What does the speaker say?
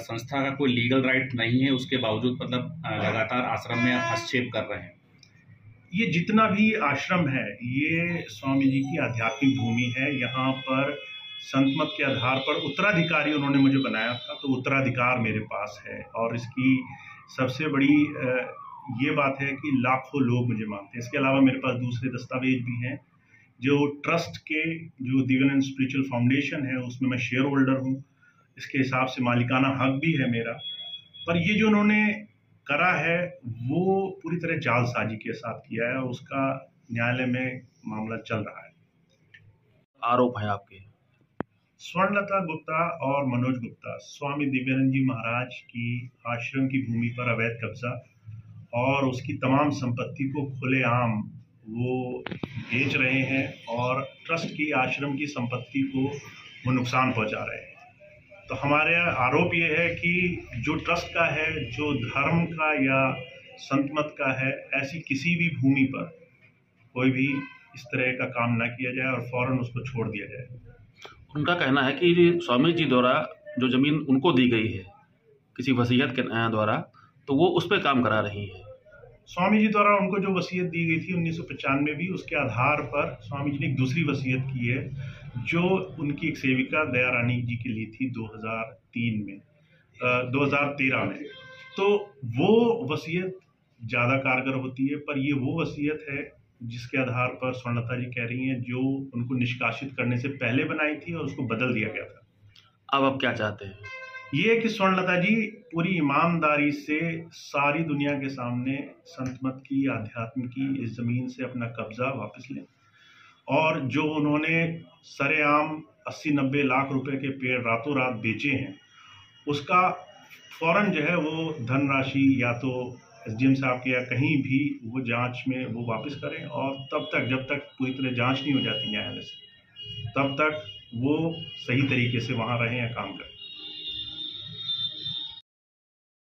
संस्था का कोई लीगल राइट नहीं है, उसके बावजूद मतलब लगातार आश्रम में हस्तक्षेप कर रहे हैं। ये जितना भी आश्रम है, ये स्वामी जी की आध्यात्मिक भूमि है। यहाँ पर संत मत के आधार पर उत्तराधिकारी उन्होंने मुझे बनाया था तो उत्तराधिकार मेरे पास है। और इसकी सबसे बड़ी ये बात है कि लाखों लोग मुझे मानते हैं। इसके अलावा मेरे पास दूसरे दस्तावेज़ भी हैं, जो ट्रस्ट के, जो दिव्यानंद स्पिरिचुअल फाउंडेशन है, उसमें मैं शेयर होल्डर हूँ। इसके हिसाब से मालिकाना हक भी है मेरा। पर ये जो उन्होंने करा है वो पूरी तरह जालसाजी के साथ किया है और उसका न्यायालय में मामला चल रहा है। आरोप है आपके? स्वर्णलता गुप्ता और मनोज गुप्ता स्वामी दिव्यानंद जी महाराज की आश्रम की भूमि पर अवैध कब्जा और उसकी तमाम संपत्ति को खुलेआम वो बेच रहे हैं और ट्रस्ट की आश्रम की संपत्ति को वो नुकसान पहुँचा रहे हैं। तो हमारे आरोप ये है कि जो ट्रस्ट का है, जो धर्म का या संत मत का है, ऐसी किसी भी भूमि पर कोई भी इस तरह का काम ना किया जाए और फ़ौरन उसको छोड़ दिया जाए। उनका कहना है कि स्वामी जी द्वारा जो ज़मीन उनको दी गई है, किसी वसीयत के द्वारा तो वो उस पर काम करा रही है। स्वामी जी द्वारा उनको जो वसीयत दी गई थी उन्नीस में भी उसके आधार पर स्वामी जी ने एक दूसरी वसीयत की है जो उनकी एक सेविका दया रानी जी की ली थी 2003 में आ, 2013 में। तो वो वसीयत ज़्यादा कारगर होती है पर ये वो वसीयत है जिसके आधार पर स्वर्णता जी कह रही हैं जो उनको निष्कासित करने से पहले बनाई थी और उसको बदल दिया गया था। अब आप क्या चाहते हैं? ये कि स्वर्णलता जी? पूरी ईमानदारी से सारी दुनिया के सामने संतमत की, आध्यात्म की इस ज़मीन से अपना कब्ज़ा वापस लें। और जो उन्होंने सरेआम अस्सी नब्बे लाख रुपए के पेड़ रातों रात बेचे हैं, उसका फ़ौरन जो है वो धनराशि या तो एस डी एम साहब के या कहीं भी वो जाँच में वो वापस करें और तब तक, जब तक पूरी तरह जाँच नहीं हो जाती न्यायालय से, तब तक वो सही तरीके से वहाँ रहें या काम करें।